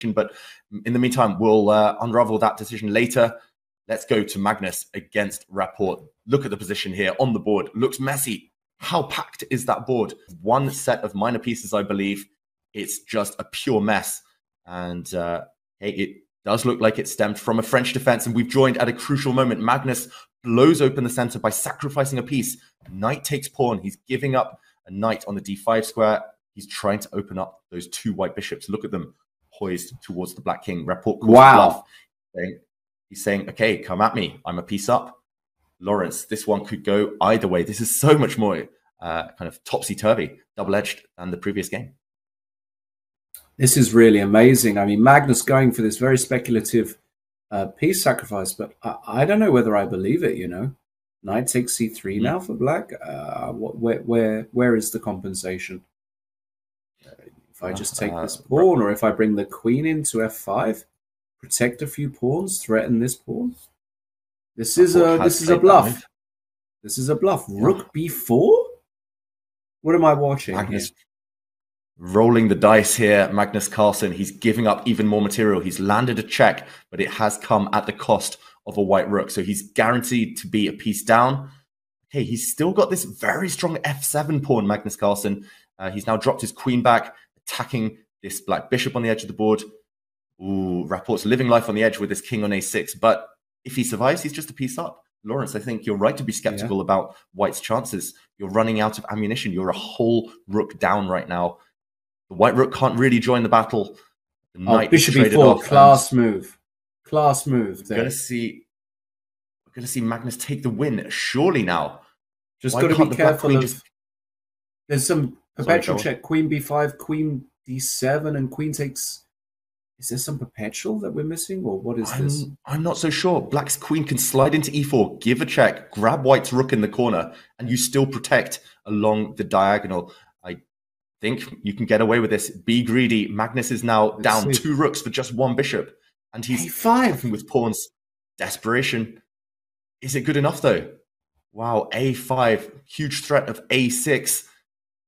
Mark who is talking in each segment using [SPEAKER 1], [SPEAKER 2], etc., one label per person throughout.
[SPEAKER 1] But in the meantime, we'll uh, unravel that decision later. Let's go to Magnus against Rapport. Look at the position here on the board. Looks messy. How packed is that board? One set of minor pieces, I believe. It's just a pure mess. And uh, hey, it does look like it stemmed from a French defense. And we've joined at a crucial moment. Magnus blows open the center by sacrificing a piece. Knight takes pawn. He's giving up a knight on the d5 square. He's trying to open up those two white bishops. Look at them poised towards the black king. Rapport
[SPEAKER 2] wow.
[SPEAKER 1] Saying, he's saying, okay, come at me. I'm a piece up. Lawrence, this one could go either way. This is so much more uh, kind of topsy turvy, double edged than the previous game.
[SPEAKER 2] This is really amazing. I mean, Magnus going for this very speculative uh, piece sacrifice, but I, I, don't know whether I believe it. You know, knight takes c3 mm. now for black. Uh, what, where, where, where is the compensation? If I just take uh, this pawn, or if I bring the queen into f5, protect a few pawns, threaten this pawn. This is a this is a bluff. This is a bluff. Rook b4. What am I watching?
[SPEAKER 1] Magnus rolling the dice here. Magnus Carlsen. He's giving up even more material. He's landed a check, but it has come at the cost of a white rook. So he's guaranteed to be a piece down. Okay, he's still got this very strong f7 pawn, Magnus Carlsen. Uh, he's now dropped his queen back, attacking this black bishop on the edge of the board. Ooh, Rapport's living life on the edge with this king on a6. But if he survives, he's just a piece up. Lawrence, I think you're right to be skeptical yeah. about White's chances. You're running out of ammunition. You're a whole rook down right now. The White rook can't really join the battle.
[SPEAKER 2] The oh, knight bishop e4, class move, class move.
[SPEAKER 1] There. We're gonna see, we're gonna see Magnus take the win. Surely now.
[SPEAKER 2] Just got to be careful of. Just... There's some perpetual Sorry, check. Queen b5, queen d7, and queen takes is there some perpetual that we're missing, or what is
[SPEAKER 1] I'm,
[SPEAKER 2] this?
[SPEAKER 1] I'm not so sure. Black's queen can slide into e4, give a check, grab white's rook in the corner, and you still protect along the diagonal. I think you can get away with this. Be greedy. Magnus is now Let's down see. two rooks for just one bishop, and he's
[SPEAKER 2] five
[SPEAKER 1] with pawns. Desperation. Is it good enough though? Wow, a5, huge threat of a6.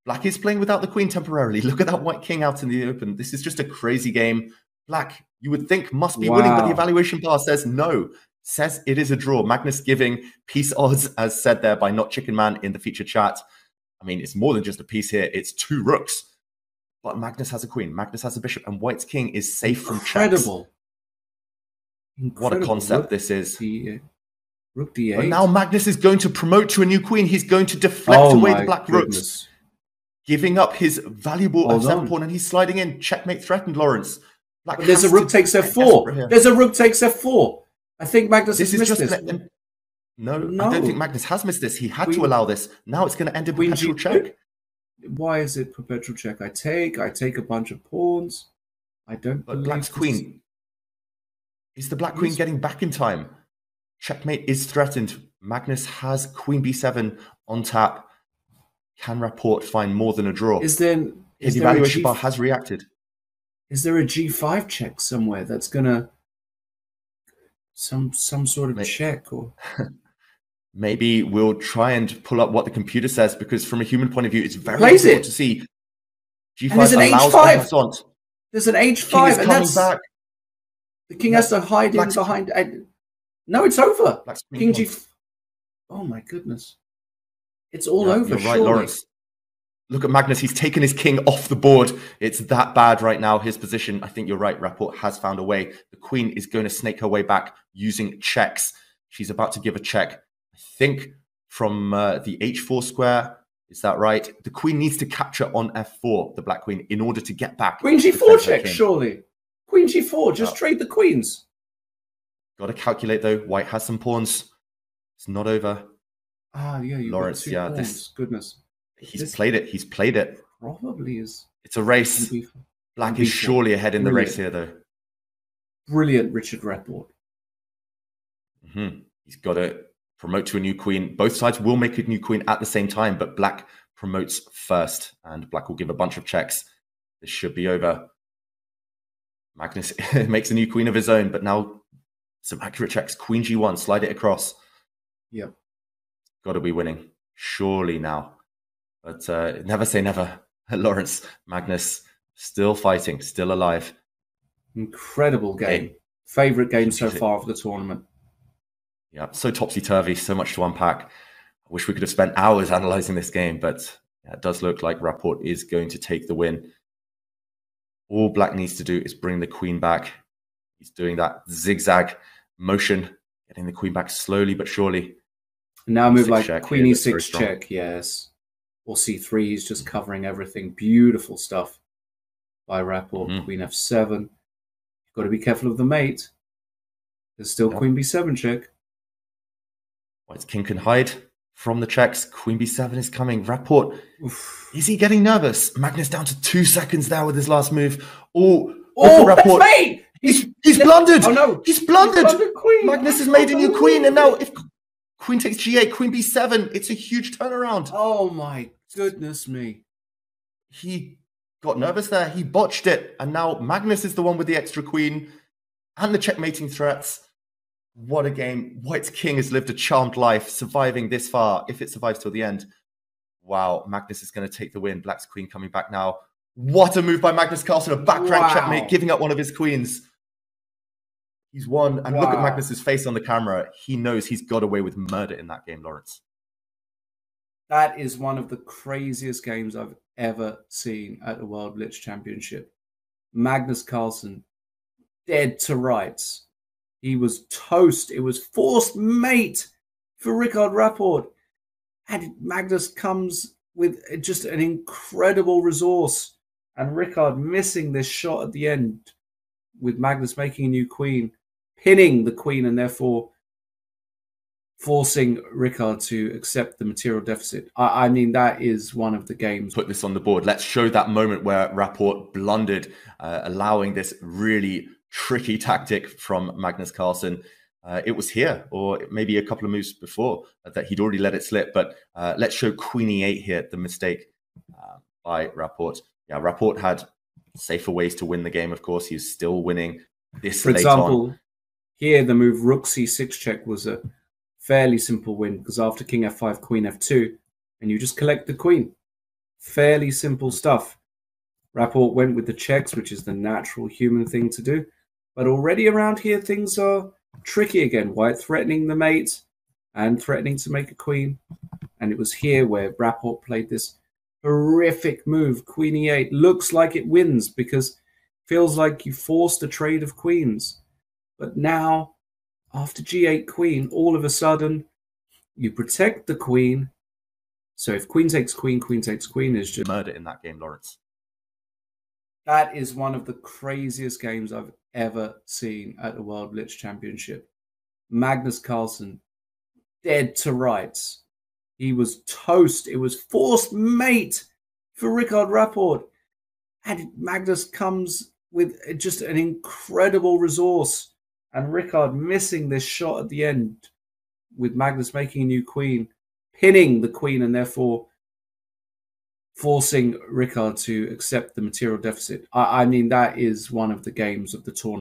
[SPEAKER 1] Black is playing without the queen temporarily. Look at that white king out in the open. This is just a crazy game. Black, you would think must be wow. winning, but the evaluation bar says no. Says it is a draw. Magnus giving piece odds, as said there by Not Chicken Man in the feature chat. I mean, it's more than just a piece here. It's two rooks. But Magnus has a queen. Magnus has a bishop, and White's king is safe from
[SPEAKER 2] Incredible.
[SPEAKER 1] What a concept rook this is.
[SPEAKER 2] D, rook d8.
[SPEAKER 1] But now Magnus is going to promote to a new queen. He's going to deflect oh away the black goodness. rooks, giving up his valuable f7 pawn, and he's sliding in. Checkmate threatened, Lawrence.
[SPEAKER 2] Black there's a rook takes f4. There's a rook takes f4. I think Magnus this has missed this. An,
[SPEAKER 1] no, no, I don't think Magnus has missed this. He had to allow this. Now it's going to end in perpetual G check.
[SPEAKER 2] Why is it perpetual check? I take, I take a bunch of pawns. I don't.
[SPEAKER 1] But Black's Queen. Is the Black Queen getting back in time? Checkmate is threatened. Magnus has Queen b7 on tap. Can Rapport find more than a draw?
[SPEAKER 2] Is then
[SPEAKER 1] his evaluation bar has reacted?
[SPEAKER 2] is there a G5 check somewhere that's gonna some some sort of maybe, check or
[SPEAKER 1] maybe we'll try and pull up what the computer says because from a human point of view, it's very Plays difficult it. to see.
[SPEAKER 2] G5 and there's an H5. There's an H5, and that's back. the king has to hide in behind. no, it's over. King G. Oh my goodness, it's all yeah, over. You're right, Lawrence.
[SPEAKER 1] Look at Magnus. He's taken his king off the board. It's that bad right now. His position, I think you're right. Rapport has found a way. The queen is going to snake her way back using checks. She's about to give a check. I think from uh, the h4 square. Is that right? The queen needs to capture on f4, the black queen, in order to get back.
[SPEAKER 2] Queen g4 check, surely. Queen g4, just trade the queens.
[SPEAKER 1] Got to calculate though. White has some pawns. It's not over.
[SPEAKER 2] Ah, yeah,
[SPEAKER 1] Lawrence. yeah,
[SPEAKER 2] pawns.
[SPEAKER 1] this
[SPEAKER 2] goodness.
[SPEAKER 1] He's this played it. He's played it.
[SPEAKER 2] Probably is.
[SPEAKER 1] It's a race. Black is surely ahead in Brilliant. the race here, though.
[SPEAKER 2] Brilliant, Richard Rapport.
[SPEAKER 1] Mm-hmm. He's got to promote to a new queen. Both sides will make a new queen at the same time, but Black promotes first, and Black will give a bunch of checks. This should be over. Magnus makes a new queen of his own, but now some accurate checks. Queen g1, slide it across.
[SPEAKER 2] Yep.
[SPEAKER 1] Got to be winning. Surely now. But uh, never say never. Lawrence Magnus still fighting, still alive.
[SPEAKER 2] Incredible game. Favorite game so far of the tournament.
[SPEAKER 1] Yeah, so topsy turvy, so much to unpack. I wish we could have spent hours analyzing this game, but yeah, it does look like Rapport is going to take the win. All Black needs to do is bring the queen back. He's doing that zigzag motion, getting the queen back slowly but surely.
[SPEAKER 2] Now move like queen e6 check, yes. Or c3, he's just covering everything. Beautiful stuff by Rapport. Mm-hmm. Queen f7. You've got to be careful of the mate. There's still yep. queen b7 check.
[SPEAKER 1] White's king can hide from the checks. Queen b7 is coming. Rapport. Oof. Is he getting nervous? Magnus down to two seconds now with his last move. Oh,
[SPEAKER 2] oh, Rapport. Mate!
[SPEAKER 1] He's, he's blundered.
[SPEAKER 2] Oh no,
[SPEAKER 1] he's blundered. He's blundered. Magnus has made a new queen, and now if queen takes g8, queen b7, it's a huge turnaround.
[SPEAKER 2] Oh my goodness me!
[SPEAKER 1] He got nervous there. He botched it, and now Magnus is the one with the extra queen and the checkmating threats. What a game! White's king has lived a charmed life, surviving this far. If it survives till the end, wow! Magnus is going to take the win. Black's queen coming back now. What a move by Magnus Carlsen, a back rank wow. checkmate, giving up one of his queens. He's won. And wow. look at Magnus's face on the camera. He knows he's got away with murder in that game, Lawrence.
[SPEAKER 2] That is one of the craziest games I've ever seen at the World Blitz Championship. Magnus Carlsen, dead to rights. He was toast. It was forced mate for Rikard Rapport. And Magnus comes with just an incredible resource. And Rikard missing this shot at the end with Magnus making a new queen pinning the queen and therefore forcing Rikard to accept the material deficit. I, I, mean, that is one of the games.
[SPEAKER 1] Put this on the board. Let's show that moment where Rapport blundered, uh, allowing this really tricky tactic from Magnus Carlsen. Uh, it was here, or maybe a couple of moves before uh, that he'd already let it slip. But uh, let's show Queen E8 here, the mistake uh, by Rapport. Yeah, Rapport had safer ways to win the game. Of course, he's still winning this.
[SPEAKER 2] For example, on. Here, the move rook c6 check was a fairly simple win because after king f5, queen f2, and you just collect the queen. Fairly simple stuff. Rapport went with the checks, which is the natural human thing to do. But already around here, things are tricky again. White threatening the mate and threatening to make a queen. And it was here where Rapport played this horrific move, queen e8. Looks like it wins because feels like you forced a trade of queens. But now, after g8 queen, all of a sudden, you protect the queen. So if queen takes queen, queen takes queen is just
[SPEAKER 1] murder in that game, Lawrence.
[SPEAKER 2] That is one of the craziest games I've ever seen at the World Blitz Championship. Magnus Carlsen, dead to rights. He was toast. It was forced mate for Rikard Rapport. And Magnus comes with just an incredible resource and Rikard missing this shot at the end with Magnus making a new queen, pinning the queen and therefore forcing Rikard to accept the material deficit. I, I mean, that is one of the games of the tournament.